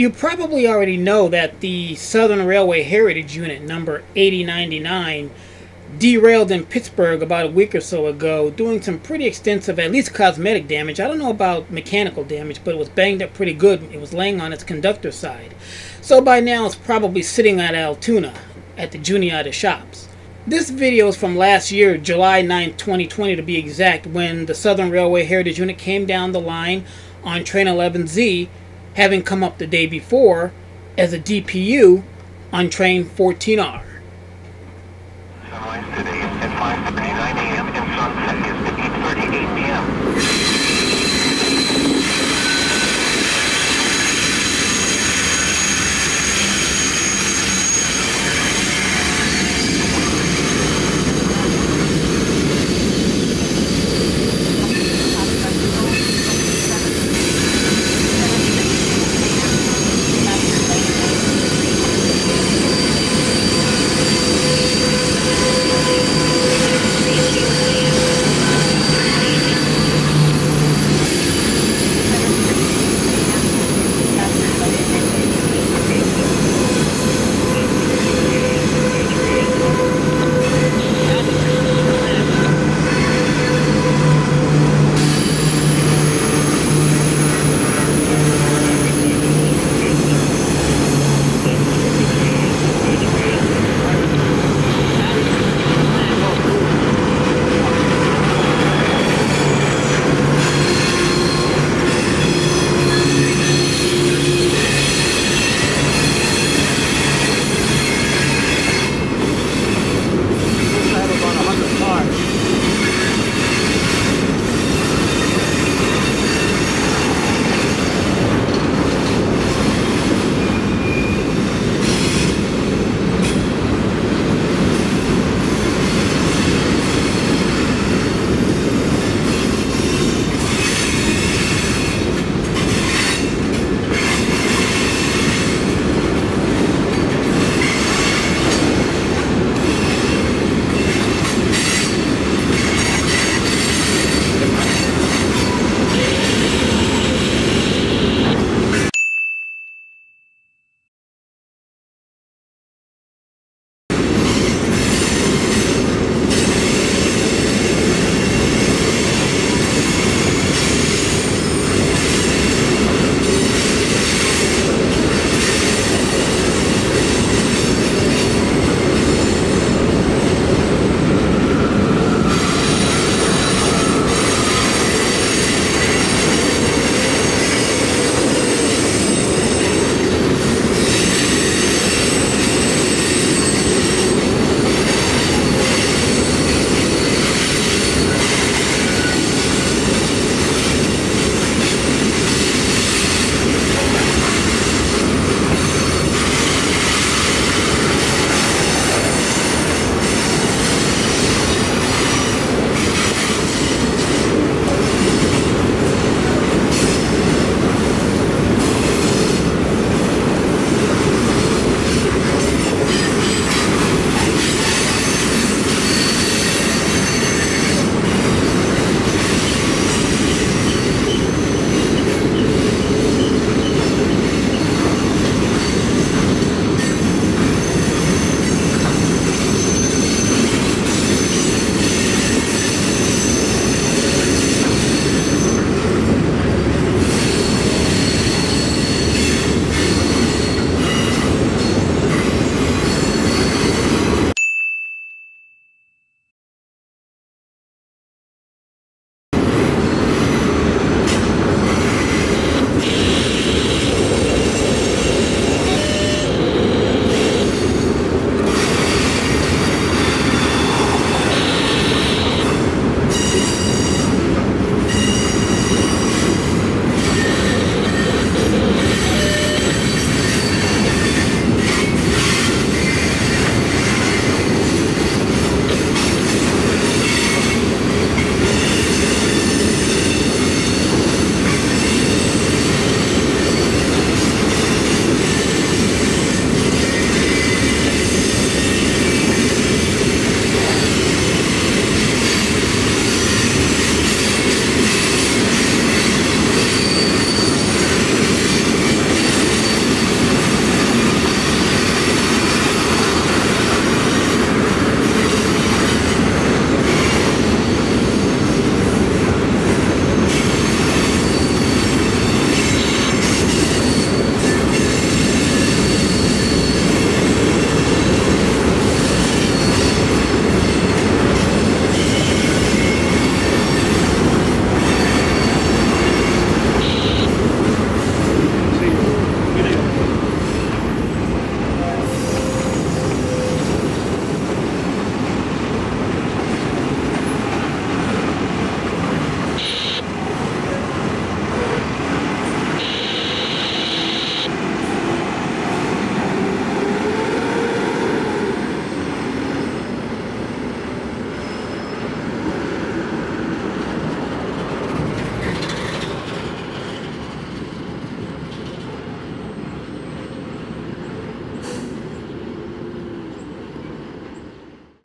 You probably already know that the Southern Railway Heritage Unit number 8099 derailed in Pittsburgh about a week or so ago, doing some pretty extensive, at least cosmetic damage. I don't know about mechanical damage, but it was banged up pretty good. It was laying on its conductor side. So by now it's probably sitting at Altoona at the Juniata shops. This video is from last year, July 9, 2020 to be exact, when the Southern Railway Heritage Unit came down the line on train 11Z, having come up the day before as a DPU on train 14R.